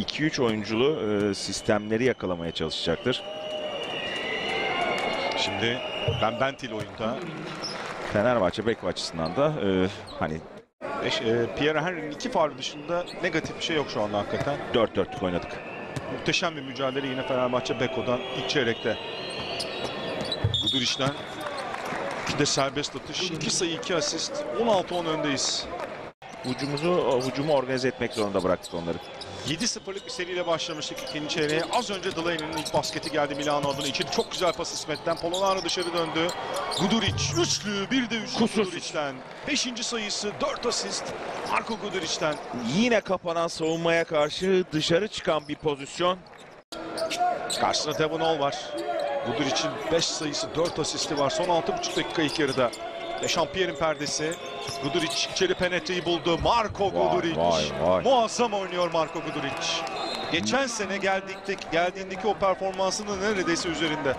2-3 oyunculu e, sistemleri yakalamaya çalışacaktır. Şimdi Ben Bentil oyunda. Fenerbahçe bek açısından da e, hani Beş, e, Pierre Henry'nin iki faul dışında negatif bir şey yok şu anda hakikaten. 4-4'lük oynadık. Muhteşem bir mücadele yine Fenerbahçe Beko'dan ilk çeyrekte. Guduric'den iki de serbest atış. 2 sayı 2 asist. 16-10 öndeyiz. Hücumuzu, hücumu organize etmek zorunda bıraktık onları. 7-0'lık bir seriyle başlamıştık ikinci çeyreğe. Az önce Delaney'nin ilk basketi geldi Milano adına. İçeri çok güzel pas İsmet'ten. Polonara dışarı döndü. Guduric üçlü, bir de üçlü Kusursuz. Guduric'den. Beşinci sayısı, dört asist. Marco Guduric'den. Yine kapanan savunmaya karşı dışarı çıkan bir pozisyon. Karşısında Devon Hall var. Guduric'in 5 sayısı 4 asisti var. Son 6,5 dakika ilk yarıda. Dechampierre'in perdesi. Guduric içeri penetreyi buldu. Marco Vay, Guduric. vay, vay. Muazzam oynuyor Marco Guduric. Geçen sene geldiğindeki, geldiğindeki o performansının neredeyse üzerinde.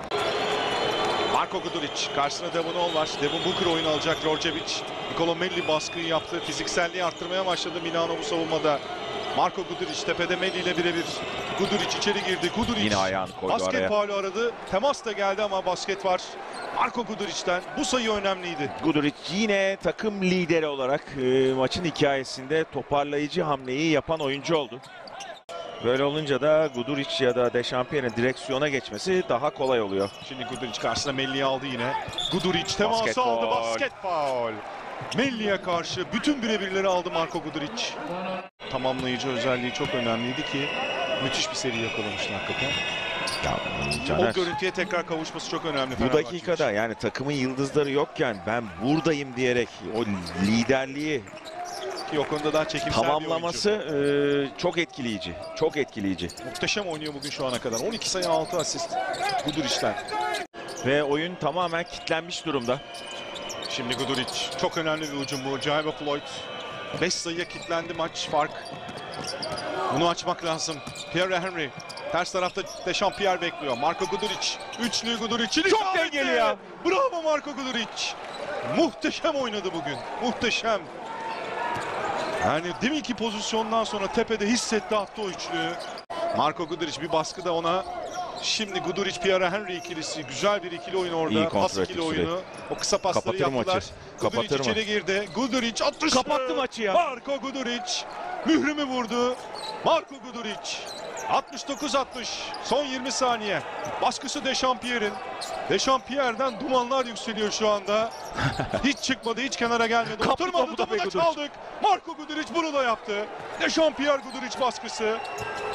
Marco Guduric karşısında Devon var. Devon Booker oyunu alacak. Djordjevic. Nikola Melli baskıyı yaptı. Fizikselliği arttırmaya başladı Milano bu savunmada. Marco Guduric tepede Melli ile birebir. Guduric içeri girdi. Guduric Yine ayağını koydu basket araya. faulü aradı. Temas da geldi ama basket var. Marco Guduric'den. Bu sayı önemliydi. Guduric yine takım lideri olarak e, maçın hikayesinde toparlayıcı hamleyi yapan oyuncu oldu. Böyle olunca da Guduric ya da Dechampierre'in direksiyona geçmesi daha kolay oluyor. Şimdi Guduric karşısına Melli'yi aldı yine. Guduric teması Basket aldı. faul. Basket faul. Melli'ye karşı bütün birebirleri aldı Marco Guduric. Tamamlayıcı özelliği çok önemliydi ki müthiş bir seri yakalamıştı hakikaten. Ya, O Caner, görüntüye tekrar kavuşması çok önemli. bu dakikada yani takımın yıldızları yokken ben buradayım diyerek o liderliği. Ki o konuda daha çekimsel tamamlaması e, çok etkileyici. Çok etkileyici. Muhteşem oynuyor bugün şu ana kadar. 12 sayı 6 asist. Guduric'den. Ve oyun tamamen kitlenmiş durumda. Şimdi Guduric. Çok önemli bir hücum bu. Jaiva Floyd. 5 sayıya kilitlendi maç fark. Bunu açmak lazım. Pierre Henry. Ters tarafta Dechampierre bekliyor. Marco Guduric. Üçlü Guduric'in Çok dengeli ya. Bravo Marco Guduric. Muhteşem oynadı bugün. Muhteşem. Yani deminki pozisyondan sonra tepede hissetti attı o üçlüyü. Marco Guduric bir baskıda ona Şimdi Guduric Pierre Henry ikilisi güzel bir ikili oyun orada. İyi Pas ikili sürekli. oyunu. O kısa pasları Kapatır yaptılar. maçı. Guduric Kapatır içeri girdi. Guduric atıştı. Kapattı maçı ya. Marco Guduric mührümü vurdu. Marco Guduric 69-60 son 20 saniye. Baskısı Dechampierre'in. Dechampierre'den dumanlar yükseliyor şu anda. hiç çıkmadı, hiç kenara gelmedi. Kaptı Oturmadı, topu da çaldık. Marco Guduric bunu da yaptı. Dechampierre Guduric baskısı.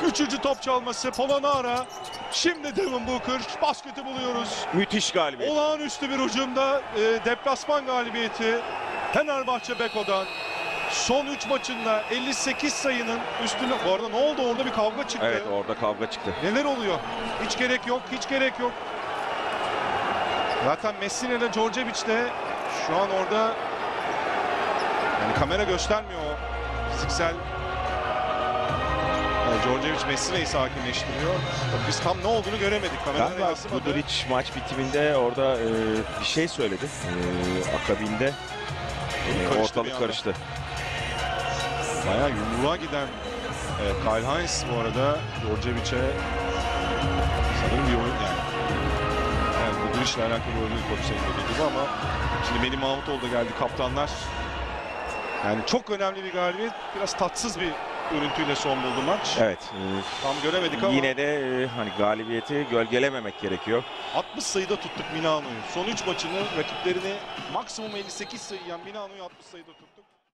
Üçüncü top çalması Polonara. Şimdi Devin Booker. Basketi buluyoruz. Müthiş galibiyet. Olağanüstü bir hücumda e, deplasman galibiyeti Fenerbahçe Beko'dan. Son 3 maçında 58 sayının üstüne... Bu arada ne oldu orada bir kavga çıktı. Evet orada kavga çıktı. Neler oluyor? Hiç gerek yok, hiç gerek yok. Zaten Messina ile Djordjevic de şu an orada yani kamera göstermiyor o fiziksel Djordjevic Messina'yı sakinleştiriyor. Biz tam ne olduğunu göremedik. Kamerada Galiba yansımadı. Guduric maç bitiminde orada e, bir şey söyledi. E, akabinde e, Karıştı ortalık karıştı. Bayağı yumruğa giden evet, Kyle Hines bu arada Djordjevic'e sanırım bir oyun yani. Yani işle alakalı oyunu dediği gibi ama şimdi Melih Mahmutoğlu da geldi kaptanlar. Yani çok önemli bir galibiyet. Biraz tatsız bir görüntüyle son buldu maç. Evet. Tam göremedik e, ama yine de e, hani galibiyeti gölgelememek gerekiyor. 60 sayıda tuttuk Milano'yu. Son 3 maçını rakiplerini maksimum 58 sayı yiyen Milano'yu 60 sayıda tuttuk.